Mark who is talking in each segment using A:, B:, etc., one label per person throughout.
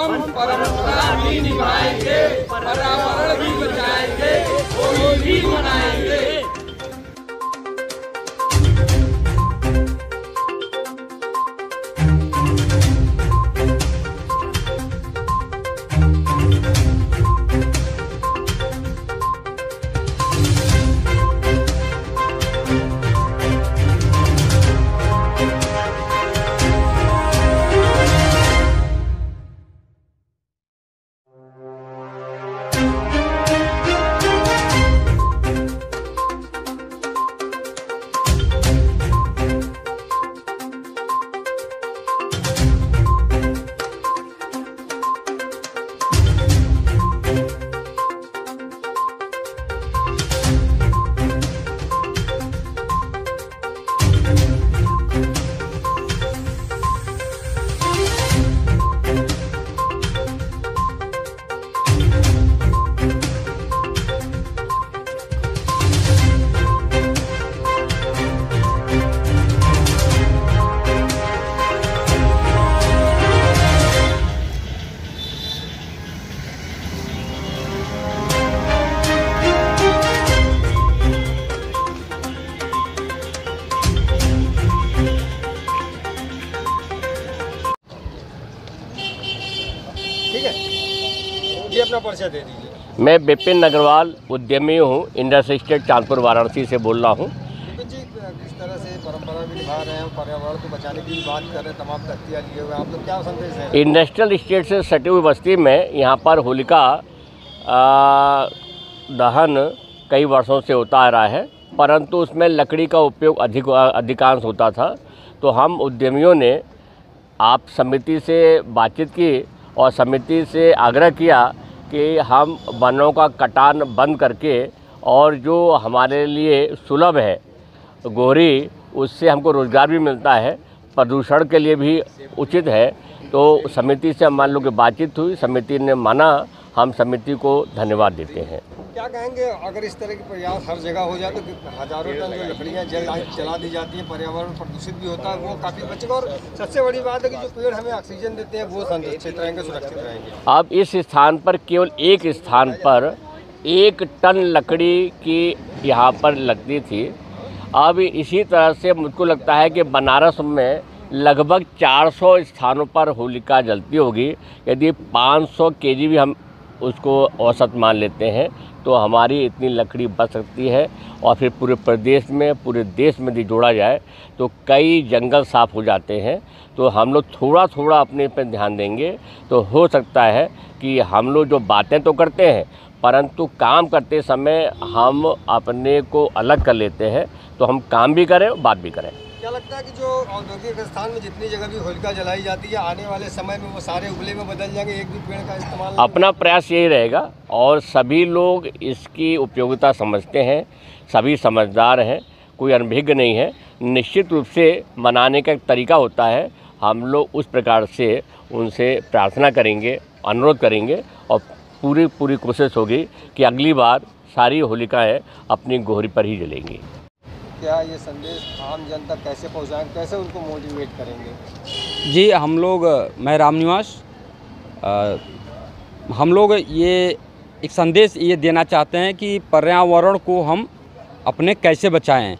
A: हम परंपरा भी निभाएँगे पर्यावरण भी बचाएँगे होली भी मनाएँगे।
B: परिचय दे दीजिए।
C: मैं विपिन अग्रवाल उद्यमी हूँ इंडस्ट्री स्टेट चांदपुर वाराणसी से बोल रहा हूँ।
B: किस तरह से परंपरा भी निभा रहे हैं पर्यावरण को बचाने की बात कर रहे हैं तमाम तख्तियाँ लिए हुए आप लोग क्या संदेश है?
C: इंडस्ट्रियल स्टेट से सटी हुई बस्ती में यहाँ पर होलिका दहन कई वर्षों से होता आ रहा है परंतु उसमें लकड़ी का उपयोग अधिक अधिकांश होता था। तो हम उद्यमियों ने आप समिति से बातचीत की और समिति से आग्रह किया कि हम वनों का कटान बंद करके और जो हमारे लिए सुलभ है गोरी उससे हमको रोज़गार भी मिलता है, प्रदूषण के लिए भी उचित है। तो समिति से हम मान लो कि बातचीत हुई, समिति ने माना, हम समिति को धन्यवाद देते हैं।
B: क्या कहेंगे अगर इस तरह के प्रयास हर जगह हो जाए तो हज़ारों टन जो लकड़ियाँ जल जला दी जाती हैं पर्यावरण प्रदूषित भी होता है वो काफ़ी बचेगा। और सबसे बड़ी बात है कि जो पेड़ हमें ऑक्सीजन देते हैं वो संरक्षित रहेंगे सुरक्षित रहेंगे।
C: अब इस स्थान पर केवल एक स्थान पर एक टन लकड़ी की यहाँ पर लगती थी। अब इसी तरह से मुझको लगता है कि बनारस में लगभग 400 स्थानों पर होलिका जलती होगी। यदि 500 केजी भी हम उसको औसत मान लेते हैं तो हमारी इतनी लकड़ी बच सकती है और फिर पूरे प्रदेश में, पूरे देश में यदि जोड़ा जाए तो कई जंगल साफ़ हो जाते हैं। तो हम लोग थोड़ा थोड़ा अपने पर ध्यान देंगे। तो हो सकता है कि हम लोग जो बातें तो करते हैं, परंतु काम करते समय हम अपने को अलग कर लेते हैं। तो हम काम भी करें, बात भी करें।
B: क्या लगता है कि जो औद्योगिक स्थान में जितनी जगह भी होलिका जलाई जाती है, आने वाले समय में वो सारे उगले में बदल जाएँगे, एक भी पेड़ का इस्तेमाल
C: अपना प्रयास यही रहेगा, और सभी लोग इसकी उपयोगिता समझते हैं, सभी समझदार हैं, कोई अनभिज्ञ नहीं है। निश्चित रूप से मनाने का एक तरीका होता है, हम लोग उस प्रकार से उनसे प्रार्थना करेंगे, अनुरोध करेंगे, और पूरी पूरी कोशिश होगी कि अगली बार सारी होलिकाएँ अपनी गोहरी पर ही जलेंगी।
B: क्या ये संदेश आम जन तक कैसे पहुँचाएँगे कैसे उनको मोटिवेट करेंगे?
D: जी, हम लोग, मैं राम निवास। हम लोग ये एक संदेश ये देना चाहते हैं कि पर्यावरण को हम अपने कैसे बचाएँ?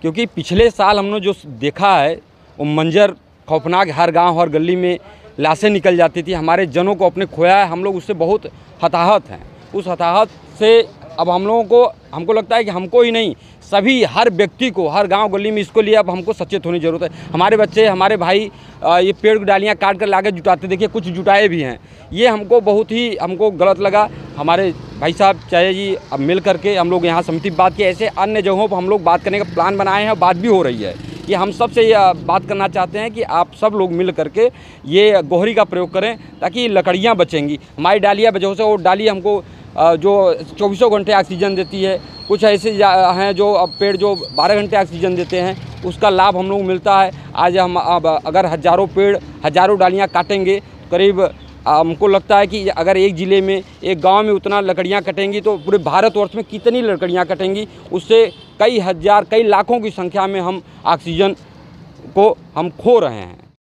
D: क्योंकि पिछले साल हमने जो देखा है, वो मंजर, खौफनाक हर गाँव, हर गली में लाशें निकल जाती थी। हमारे जनों को अपने खोया है। हम लोग उससे बहुत हताहत हैं। उस हताहत से अब हम लोगों को, हमको लगता है कि हमको ही नहीं, सभी, हर व्यक्ति को, हर गाँव गली में इसको लिए अब हमको सचेत होने की ज़रूरत है। हमारे बच्चे, हमारे भाई ये पेड़ की डालियाँ काट कर लाके जुटाते, देखिए कुछ जुटाए भी हैं। ये हमको बहुत ही, हमको गलत लगा। हमारे भाई साहब, चाहे जी, अब मिल करके हम लोग यहाँ समिति बात की, ऐसे अन्य जगहों पर हम लोग बात करने का प्लान बनाए हैं बात भी हो रही है। कि हम सबसे ये बात करना चाहते हैं कि आप सब लोग मिल करके ये, गोहरी का प्रयोग करें, ताकि लकड़ियाँ बचेंगी। हमारी डालियाँ वजह से, वो डाली हमको जो चौबीसों घंटे ऑक्सीजन देती है, कुछ ऐसे हैं जो पेड़ जो बारह घंटे ऑक्सीजन देते हैं, उसका लाभ हम लोग मिलता है। आज हम अब अगर हज़ारों पेड़, हज़ारों डालियाँ काटेंगे, करीब हमको लगता है कि अगर एक ज़िले में, एक गाँव में उतना लकड़ियाँ कटेंगी तो पूरे भारतवर्ष में कितनी लकड़ियाँ कटेंगी, उससे कई हज़ार, कई लाखों की संख्या में हम ऑक्सीजन को हम खो रहे हैं।